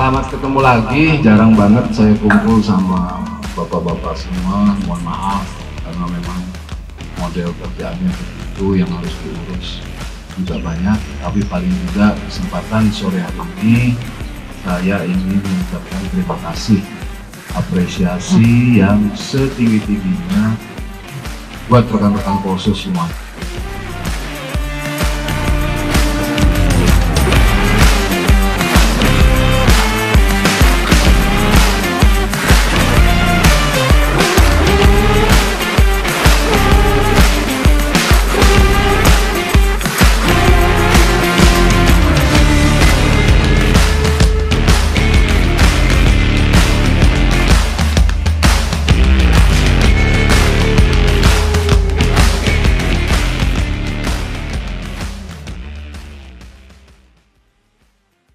Selamat ketemu lagi. Jarang banget saya kumpul sama bapak-bapak semua. Mohon maaf karena memang model kerjaannya begitu yang harus diurus juga banyak. Tapi paling tidak kesempatan sore hari ini saya ingin mengucapkan terima kasih, apresiasi yang setinggi-tingginya buat rekan-rekan proses semua.